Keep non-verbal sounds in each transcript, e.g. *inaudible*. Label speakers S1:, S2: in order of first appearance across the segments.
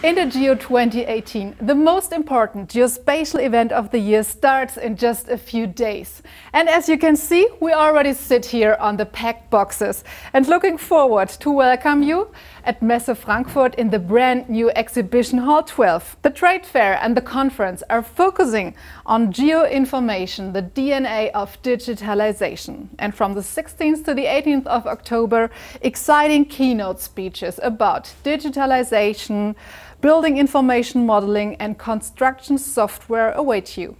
S1: InterGeo 2018, the most important geospatial event of the year, starts in just a few days. And as you can see, we already sit here on the packed boxes and looking forward to welcome you at Messe Frankfurt in the brand new Exhibition Hall 12. The trade fair and the conference are focusing on geoinformation, the DNA of digitalization. And from the 16th to the 18th of October, exciting keynote speeches about digitalization, building information modeling and construction software await you.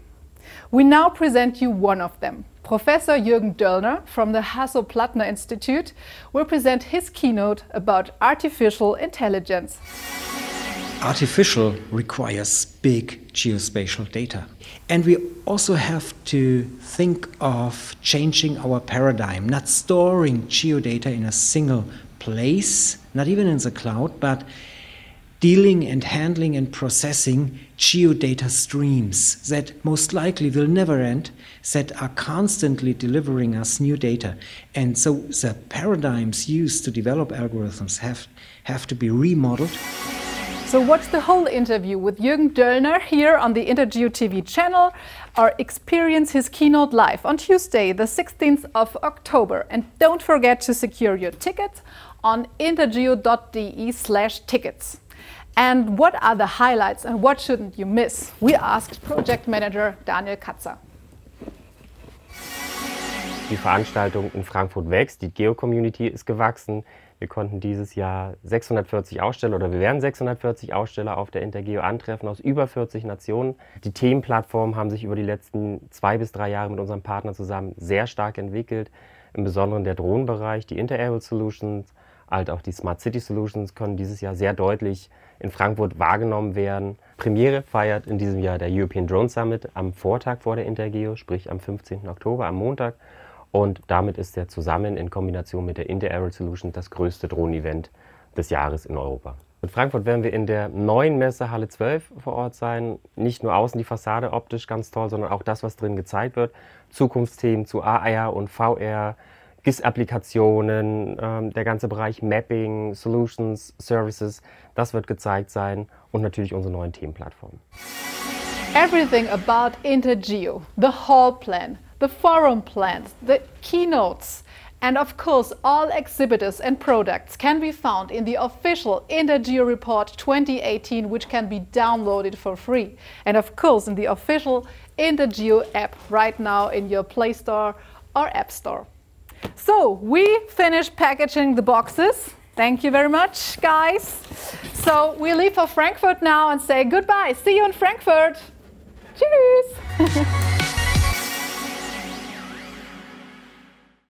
S1: We now present you one of them. Professor Jürgen Döllner from the Hasso-Plattner Institute will present his keynote about artificial intelligence.
S2: Artificial requires big geospatial data. And we also have to think of changing our paradigm, not storing geodata in a single place, not even in the cloud, but dealing and handling and processing geodata streams that most likely will never end, that are constantly delivering us new data. And so the paradigms used to develop algorithms have, have to be remodeled.
S1: So watch the whole interview with Jürgen Döllner here on the InterGeo TV channel or experience his keynote live on Tuesday, the 16th of October. And don't forget to secure your tickets on intergeo.de slash tickets. And what are the highlights and what shouldn't you miss? We asked Project Manager Daniel Katzer.
S3: Die Veranstaltung in Frankfurt wächst, die Geo-Community ist gewachsen. Wir konnten dieses Jahr 640 Aussteller oder wir werden 640 Aussteller auf der Intergeo antreffen aus über 40 Nationen. Die Themenplattformen haben sich über die letzten zwei bis drei Jahre mit unserem Partner zusammen sehr stark entwickelt. Im Besonderen der Drohnenbereich, die Interable Solutions, als auch die Smart City Solutions können dieses Jahr sehr deutlich in Frankfurt wahrgenommen werden. Premiere feiert in diesem Jahr der European Drone Summit am Vortag vor der Intergeo, sprich am 15. Oktober, am Montag. Und damit ist er zusammen in Kombination mit der Inter-Aero Solution das größte Drohnenevent des Jahres in Europa. In Frankfurt werden wir in der neuen Messe Halle 12 vor Ort sein. Nicht nur außen die Fassade optisch ganz toll, sondern auch das, was drin gezeigt wird. Zukunftsthemen zu AR und VR, GIS-Applikationen, ähm, der ganze Bereich Mapping, Solutions, Services, das wird gezeigt sein und natürlich unsere neuen Themenplattformen.
S1: Everything about InterGeo, the hall plan, the forum plans, the keynotes, and of course all exhibitors and products can be found in the official InterGeo Report 2018 which can be downloaded for free. And of course in the official InterGeo app right now in your Play Store or App Store. So we finished packaging the boxes. Thank you very much, guys. So we leave for Frankfurt now and say goodbye. See you in Frankfurt. Cheers. *laughs*